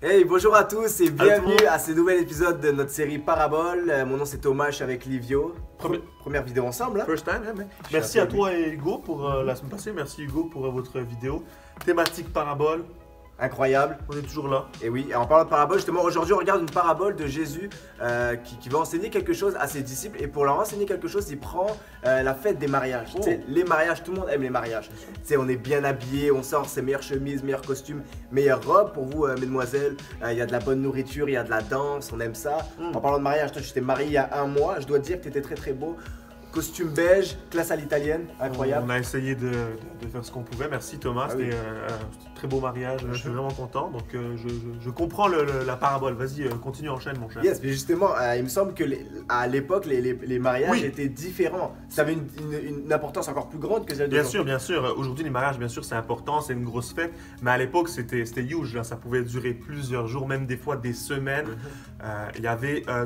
Hey, bonjour à tous et bienvenue à ce nouvel épisode de notre série Parabole. Euh, Mon nom c'est Thomas, je suis avec Livio. Premier- Première vidéo ensemble. hein First time, hein, mais- Merci à toi et Hugo pour euh, la semaine passée. Merci Hugo pour euh, votre vidéo. Thématique parabole. Incroyable. On est toujours là. Et oui, et en parlant de parabole, justement, aujourd'hui on regarde une parabole de Jésus euh, qui, qui va enseigner quelque chose à ses disciples. Et pour leur enseigner quelque chose, il prend euh, la fête des mariages. Oh. Les mariages, tout le monde aime les mariages. On est bien habillé, on sort ses meilleures chemises, meilleurs costumes, meilleures robes pour vous, euh, mesdemoiselles. Il y a de la bonne nourriture, il y a de la danse, on aime ça. Mm. En parlant de mariage, toi, tu t'es marié il y a un mois. Je dois dire que tu étais très très beau. Costume beige, classe à l'italienne, incroyable. On a essayé de, de- de faire ce qu'on pouvait. Merci Thomas. Ah. C'était euh, un très beau mariage. Je suis vraiment content. Donc euh, je, comprends le- le- la parabole. Vas-y, euh, continue, enchaîne mon cher. Yes, mais justement, euh, il me semble que les- à l'époque, les, les- les mariages Oui. étaient différents. Ça avait une, une- une importance encore plus grande que celle Bien d'aujourd'hui. sûr, bien sûr. Euh, Aujourd'hui, les mariages, bien sûr, c'est important, c'est une grosse fête. Mais à l'époque, c'était huge. là. Ça pouvait durer plusieurs jours, même des fois des semaines. Mhm. Euh, Il y avait euh,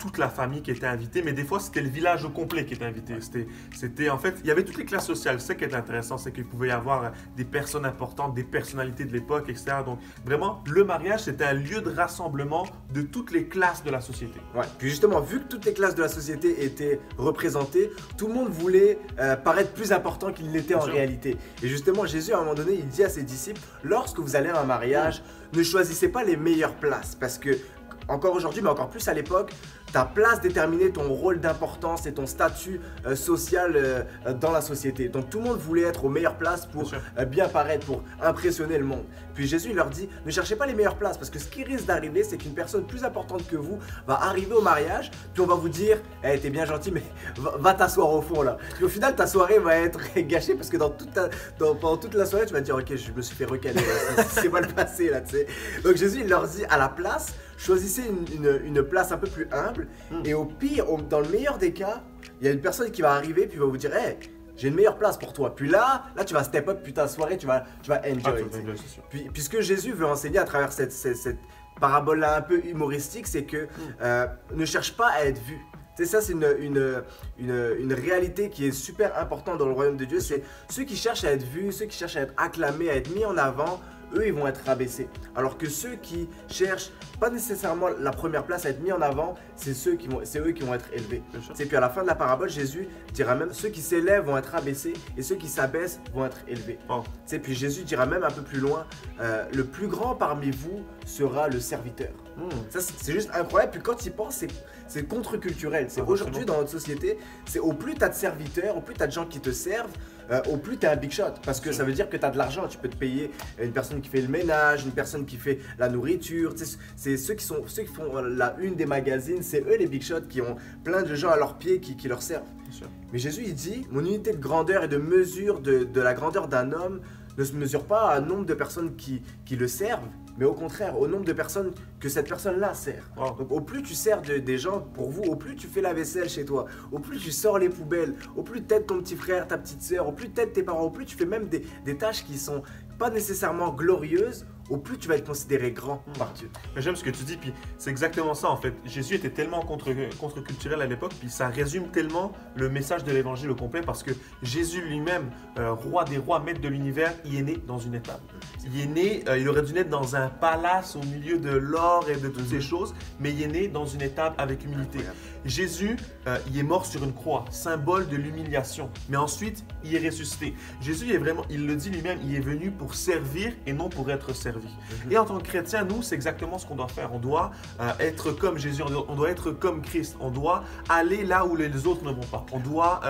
toute la famille qui était invitée, mais des fois, c'était le village au complet qui était invité. C'était, c'était en fait, il y avait toutes les classes sociales. C'est qui est intéressant, c'est qu'il pouvait y avoir des personnes importantes, des personnalités de l'époque, etc. Donc, vraiment, le mariage, c'était un lieu de rassemblement de toutes les classes de la société. Ouais. Puis justement, vu que toutes les classes de la société étaient représentées, tout le monde voulait euh, paraître plus important qu'il l'était Bien en sûr. réalité. Et justement, Jésus, à un moment donné, il dit à ses disciples, lorsque vous allez à un mariage, ne choisissez pas les meilleures places. Parce que, encore aujourd'hui, mais encore plus à l'époque, ta place déterminait ton rôle d'importance et ton statut euh, social euh, euh, dans la société. Donc tout le monde voulait être aux meilleures places pour Bien paraître, pour impressionner le monde. Puis Jésus il leur dit, ne cherchez pas les meilleures places, parce que ce qui risque d'arriver, c'est qu'une personne plus importante que vous va arriver au mariage, puis on va vous dire, eh, t'es bien gentil, mais va, va t'asseoir au fond là. Puis au final, ta soirée va être gâchée, parce que dans toute ta- dans- pendant toute la soirée, tu vas te dire, ok, je me suis fait recaler, c'est- mal passé là, tu sais. Donc Jésus il leur dit, à la place, choisissez une, une- une place un peu plus humble, Mm. et au pire, dans le meilleur des cas, il y a une personne qui va arriver, puis va vous dire, hey, j'ai une meilleure place pour toi. Puis là, là, tu vas step up, puis ta soirée, tu vas, tu vas Ah, enjoy. bien, sûr. Puis, puis ce que Jésus veut enseigner à travers cette, cette, cette parabole-là un peu humoristique, c'est que euh, ne cherche pas à être vu. Tu sais, ça, c'est une, une, une, une réalité qui est super importante dans le royaume de Dieu. C'est ceux qui cherchent à être vus, ceux qui cherchent à être acclamés, à être mis en avant, eux, ils vont être rabaissés. Alors que ceux qui cherchent pas nécessairement la première place à être mis en avant, c'est ceux qui vont, c'est eux qui vont être élevés. Et puis à la fin de la parabole, Jésus dira même ceux qui s'élèvent vont être abaissés et ceux qui s'abaissent vont être élevés. Tu sais, puis Jésus dira même un peu plus loin, euh, le plus grand parmi vous sera le serviteur. Hmm. Ça, c'est c'est juste incroyable. Puis quand tu y penses, c'est, c'est contre-culturel. C'est Ah, aujourd'hui dans notre société, c'est au plus tu as de serviteurs, au plus tu as de gens qui te servent, euh, au plus tu es un big shot. Parce que ça veut dire que tu as de l'argent. Tu peux te payer une personne qui fait le ménage, une personne qui fait la nourriture. C'est ceux qui, sont, ceux qui font la une des magazines, c'est eux les big shots qui ont plein de gens à leurs pieds qui, qui leur servent. Mais Jésus, il dit, mon unité de grandeur et de mesure de, de la grandeur d'un homme ne se mesure pas à nombre de personnes qui, qui le servent, mais au contraire, au nombre de personnes que cette personne-là sert. Wow. Donc au plus tu sers de- des gens pour vous, au plus tu fais la vaisselle chez toi, au plus tu sors les poubelles, au plus t'aides ton petit frère, ta petite soeur, au plus t'aides tes parents, au plus tu fais même des, des tâches qui sont pas nécessairement glorieuses, au plus tu vas être considéré grand Mm. par Dieu. J'aime ce que tu dis, puis c'est exactement ça en fait. Jésus était tellement contre- contre-culturel à l'époque, puis ça résume tellement le message de l'évangile au complet parce que Jésus lui-même, euh, roi des rois, maître de l'univers, il est né dans une étable. Il est né, euh, il aurait dû naître dans un palace au milieu de l'or et de toutes ces choses, mais il est né dans une étable avec humilité. Jésus, euh, il est mort sur une croix, symbole de l'humiliation. Mais ensuite, il est ressuscité. Jésus il est vraiment, il le dit lui-même, il est venu pour servir et non pour être servi. Et en tant que chrétien, nous, c'est exactement ce qu'on doit faire. On doit euh, être comme Jésus, on doit- on doit être comme Christ. On doit aller là où les autres ne vont pas. On doit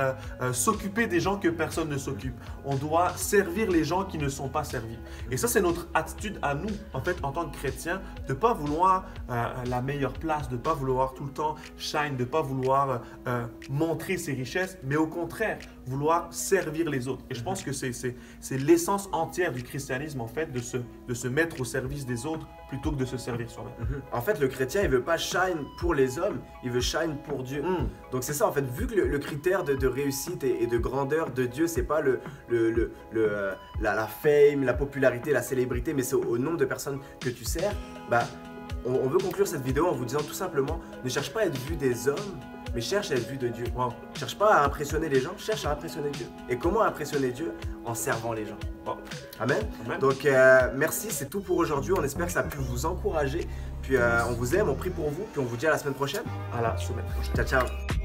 s'occuper des gens que personne ne s'occupe. On doit servir les gens qui ne sont pas servis. Et ça, c'est notre attitude à nous, en fait, en tant que chrétiens, de pas vouloir euh, la meilleure place, de pas vouloir tout le temps shine, de pas vouloir euh, euh, montrer ses richesses, mais au contraire, vouloir servir les autres. Et je pense que c'est- l'essence entière du christianisme, en fait, de se, de se mettre au service des autres plutôt que de se servir soi-même. Mhm. En fait, le chrétien, il veut pas shine pour les hommes, il veut shine pour Dieu. Hmm. Donc c'est ça en fait, vu que le, le critère de, de réussite et, et de grandeur de Dieu, c'est pas le, le, le- le, euh, la, la fame, la popularité, la célébrité, mais c'est au, au nombre de personnes que tu sers, bah, on, on veut conclure cette vidéo en vous disant tout simplement, ne cherche pas à être vu des hommes, mais cherche à être vu de Dieu. Wow. Cherche pas à impressionner les gens, cherche à impressionner Dieu. Et comment impressionner Dieu En servant les gens. Wow. Amen. Amen. Donc euh, merci, c'est tout pour aujourd'hui. On espère que ça a pu vous encourager. Puis euh, on vous aime, on prie pour vous, puis on vous dit à la semaine prochaine. À la semaine prochaine. Ciao ciao.